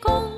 con